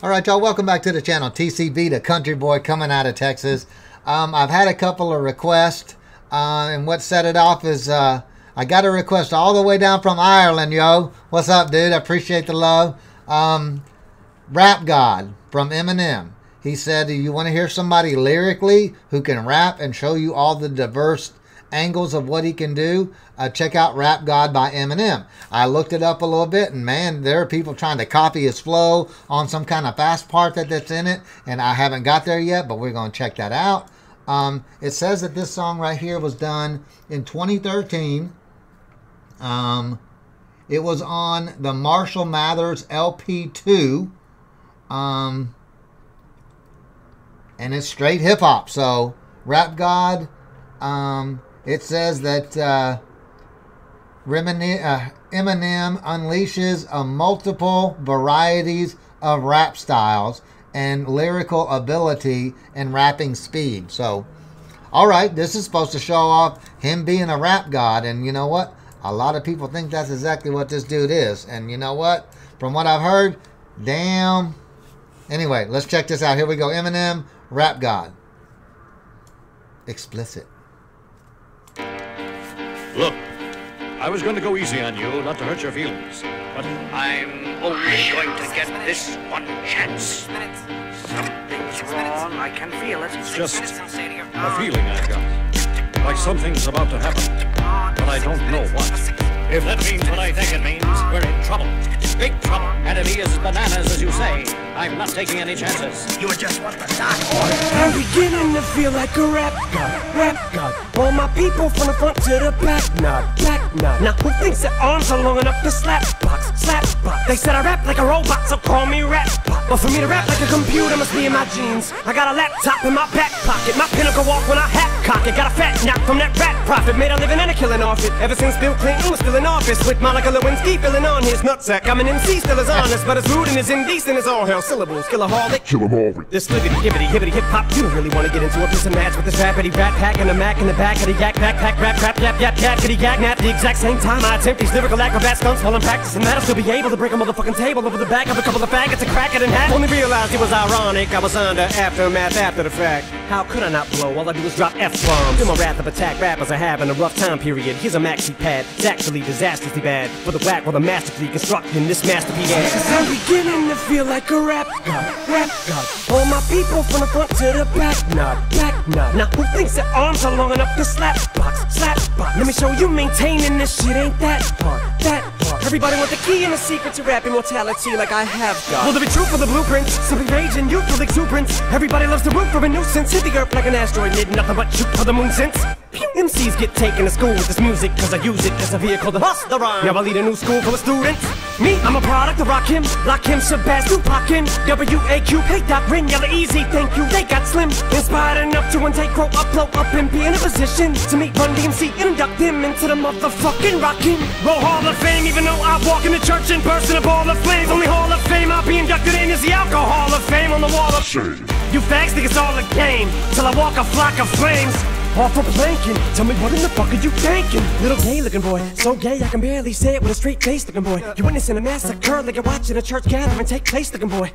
All right, y'all, welcome back to the channel. TCB, the country boy coming out of Texas. Um, I've had a couple of requests, uh, and what set it off is uh, I got a request all the way down from Ireland, yo. What's up, dude? I appreciate the love. Um, Rap God from Eminem. He said, Do you want to hear somebody lyrically who can rap and show you all the diverse angles of what he can do, uh, check out Rap God by Eminem. I looked it up a little bit, and man, there are people trying to copy his flow on some kind of fast part that, that's in it, and I haven't got there yet, but we're going to check that out. Um, it says that this song right here was done in 2013. Um, it was on the Marshall Mathers LP2. Um, and it's straight hip hop. So, Rap God, um, it says that uh, uh, Eminem unleashes a multiple varieties of rap styles and lyrical ability and rapping speed. So, all right, this is supposed to show off him being a rap god, and you know what? A lot of people think that's exactly what this dude is, and you know what? From what I've heard, damn. Anyway, let's check this out. Here we go. Eminem, rap god. Explicit. Look, I was going to go easy on you, not to hurt your feelings. But I'm only going to get this one chance. Something's wrong. I can feel it. It's just a feeling I've got. Like something's about to happen, but I don't know what. If that means what I think it means, we're in trouble. Big trouble. He is bananas, as you say, I'm not taking any chances. You just want the dark order. I'm beginning to feel like a rap god, rap god. All my people from the front to the back, nod, back nod. Now who thinks their arms are long enough to slap box, slap box? They said I rap like a robot, so call me rap bot. But for me to rap like a computer must be in my jeans. I got a laptop in my back pocket, my pinnacle walk when I hat cock it. Got a fat knock from that rat profit, made a living and a killing off it. Ever since Bill Clinton was still in office, with Monica Lewinsky filling on his nutsack. I'm an MC, still as honest, but as rude and as indecent as all hell syllables. Killaholic, Kill 'em all. this liggity gibbity hibbity hip hop, you don't really wanna get into a piece of match with this rappity rap pack and a mac in the back of the yak backpack rap crap yap yap yakety yak nap. The exact same time I attempt these lyrical acrobat stunts while I'm practicing that, I'll still be able to break a motherfucking table over the back of a couple of faggots and crack it in half. Only realized it was ironic, I was under aftermath after the fact. How could I not blow? All I do is drop F bombs. To my wrath of attack, rappers are having a rough time period. Here's a maxi pad, it's actually disastrously bad. For the whack while the masterfully constructing this masterpiece. Cause I'm beginning to feel like a rap god, rap god. All my people from the front to the back, nod, back nod. Now who thinks their arms are long enough to slap box, slap box? Let me show you maintaining this shit ain't that hard, that hard. Everybody want the key and the secret to rap immortality like I have got. Will there be truth for the blueprints? Simply rage and youthful exuberance. Everybody loves to root for a nuisance. Hit the earth like an asteroid, need nothing but shoot for the moon since. MCs get taken to school with this music Cause I use it as a vehicle to bust the rhyme Now I lead a new school full of students. Me, I'm a product of Rakim Lakim, Shabazz, Tupac, and W-A-Q Hey Doc, Ren, Yella Eazy, thank you. They got slim Inspired enough to one take, grow up, blow up And be in a position to meet Run DMC And induct them into the motherfucking Rockin' Roll Hall of Fame Even though I walk in the church and burst in a ball of flames. Only Hall of Fame I'll be inducted in is the Alcohol of Fame on the wall of Shame. you fags think it's all a game Till I walk a flock of flames Off for planking Tell me what in the fuck are you thinking? Little gay looking boy So gay I can barely say it with a straight face looking boy. You're witnessing a massacre Like you're watching a church gathering take place looking boy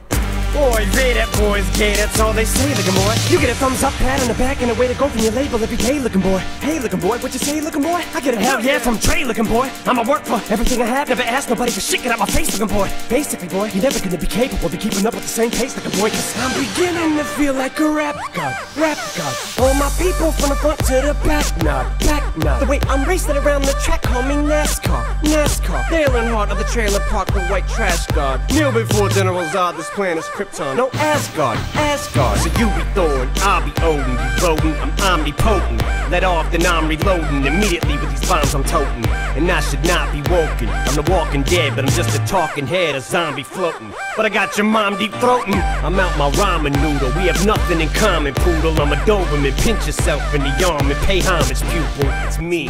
Boy, say that boy's gay, that's all they say, looking boy. You get a thumbs up, pat on the back, and a way to go from your label you gay, looking boy. Hey, looking boy, what you say, looking boy? I get a hell yeah from Trey, looking boy. I'ma work for everything I have, never ask nobody for shit, get out my face, looking boy. Basically, boy, you're never gonna be capable of keeping up with the same pace, looking boy, cause I'm beginning to feel like a rap god, rap god. All my people from the front to the back, nod, back nod. The way I'm racing around the track, call me NASCAR, NASCAR. Dale Earnhardt of the trailer park, the white trash god. Kneel before General Zod, this plan is Krypton. No Asgard, Asgard. So you be Thor and I'll be Odin. You rodent, I'm omnipotent. Let off, then I'm reloading immediately with these bombs I'm toting. And I should not be woken. I'm the walking dead, but I'm just a talking head, a zombie floating. But I got your mom deep throating. I'm out my ramen noodle. We have nothing in common, poodle. I'm a Doberman. Pinch yourself in the arm and pay homage, pupil. It's me.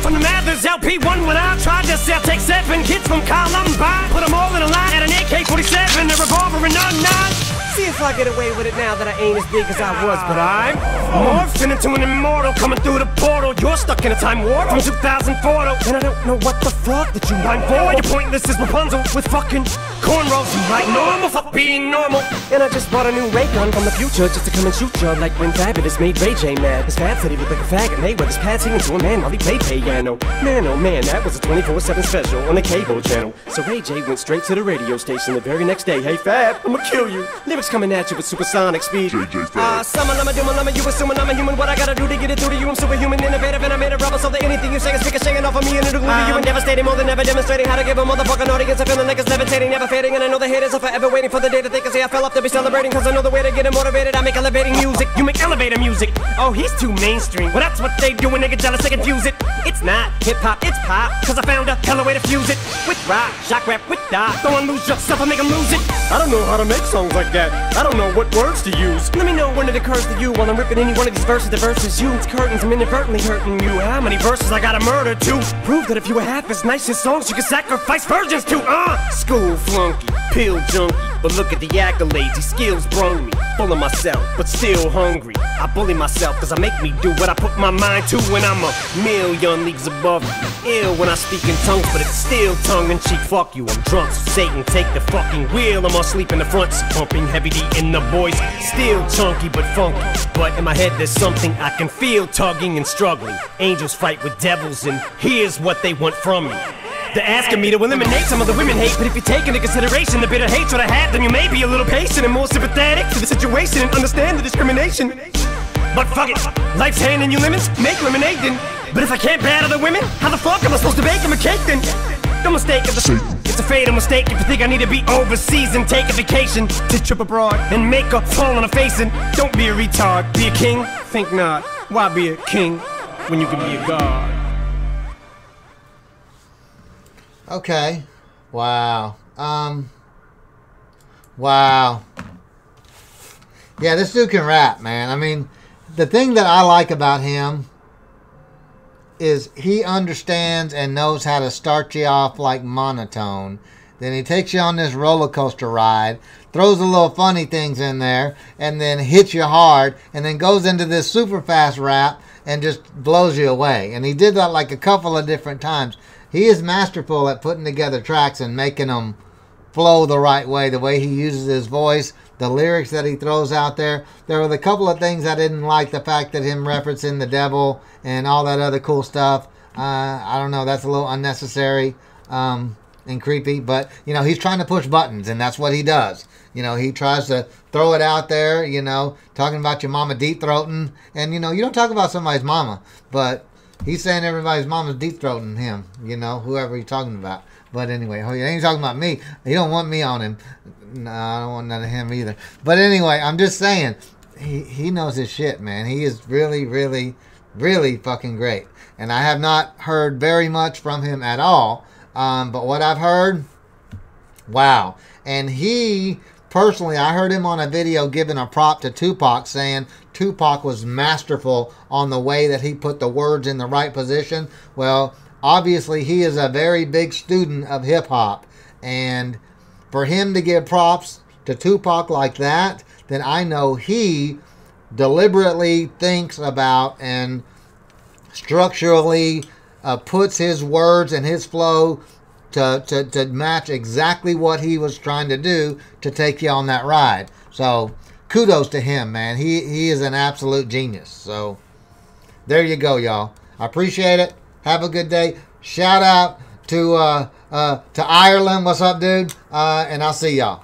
from the Mathers LP1 when I tried to sell. Take seven kids from Columbine, put them all in a line at an AK-47, a revolver and a nine. See if I get away with it now that I ain't as big as I was, but I'm morphing into an immortal coming through the portal. You're stuck in a time warp from 2004, though, and I don't know what the fuck that you rhyme for. You're pointless as Rapunzel with fucking cornrows. You like normal, fuck being normal. And I just bought a new ray gun from the future just to come and shoot you like when Fabolous made Ray J mad. His Fab said he looked like a faggot. Mayweather's pad singing to a man while he played piano. Man, oh man, that was a 24/7 special on the cable channel. So Ray J went straight to the radio station the very next day. Hey Fab, I'ma kill you. Lyrics coming at you with supersonic speed. Ah, summon, I'm a doom, I'm a you assuming I'm a human. What I gotta do to get it through to you? I'm superhuman, innovative, and I made a rubber so that anything you say is ricocheting off of me and it'll glue to um. you and devastating more than ever demonstrating how to give a motherfucking audience a feeling like it's levitating, never fading. And I know the haters are forever waiting for the day that they can say I fell off to be celebrating. Cause I know the way to get them motivated. I make elevating music, you make elevator music. Oh, he's too mainstream. Well, that's what they do when they get jealous, they confuse it. It's not hip hop, it's pop. Cause I found a hella way to fuse it with rock, shock rap, with dot. Don't lose yourself, I make them lose it. I don't know how to make songs like that. I don't know what words to use. Let me know when it occurs to you while I'm ripping any one of these verses. The verses you, it's curtains, I'm inadvertently hurting you. How many verses I gotta murder to prove that if you were half as nice as songs, you could sacrifice virgins to? Uh, school flunky, pill junkie. But look at the accolades, these skills brung me. Full of myself, but still hungry. I bully myself cause I make me do what I put my mind to when I'm a million leagues above. Ill when I speak in tongues, but it's still tongue in cheek. Fuck you, I'm drunk, so Satan take the fucking wheel. I'm asleep in the front, pumping heavy D in the voice. Still chunky but funky. But in my head there's something I can feel tugging and struggling. Angels fight with devils, and here's what they want from me. They're asking me to eliminate some of the women hate, but if you take into consideration the bitter hatred I have, then you may be a little patient and more sympathetic to the situation and understand the discrimination. But fuck it, life's handing you lemons, make lemonade then. But if I can't battle the women, how the fuck am I supposed to bake them a cake then? No mistake, it's a, it's a fatal mistake if you think I need to be overseas and take a vacation to trip abroad and make a fall on a face and don't be a retard, be a king? Think not. Why be a king when you can be a god? Okay. Wow. Um. Wow. Yeah, this dude can rap, man. I mean, the thing that I like about him is he understands and knows how to start you off like monotone. Then he takes you on this roller coaster ride, throws a little funny things in there, and then hits you hard, and then goes into this super fast rap and just blows you away. And he did that like a couple of different times. He is masterful at putting together tracks and making them flow the right way, the way he uses his voice, the lyrics that he throws out there. There were a couple of things I didn't like, the fact that him referencing the devil and all that other cool stuff. Uh, I don't know, that's a little unnecessary um, and creepy, but you know, he's trying to push buttons and that's what he does. You know, he tries to throw it out there, you know, talking about your mama deep throating. And, you know, you don't talk about somebody's mama, but he's saying everybody's mama's deep throating him, you know, whoever he's talking about. But anyway, he ain't talking about me. He don't want me on him. No, I don't want none of him either. But anyway, I'm just saying, he, he knows his shit, man. He is really, really, really fucking great. And I have not heard very much from him at all. Um, but what I've heard, wow. And he personally, I heard him on a video giving a prop to Tupac, saying Tupac was masterful on the way that he put the words in the right position. Well, obviously, he is a very big student of hip hop, and for him to give props to Tupac like that, then I know he deliberately thinks about and structurally uh, puts his words and his flow to, to, to match exactly what he was trying to do to take you on that ride. So kudos to him, man. He he is an absolute genius. So there you go, y'all. I appreciate it. Have a good day. Shout out to uh, uh, to Ireland. What's up, dude? Uh, and I'll see y'all.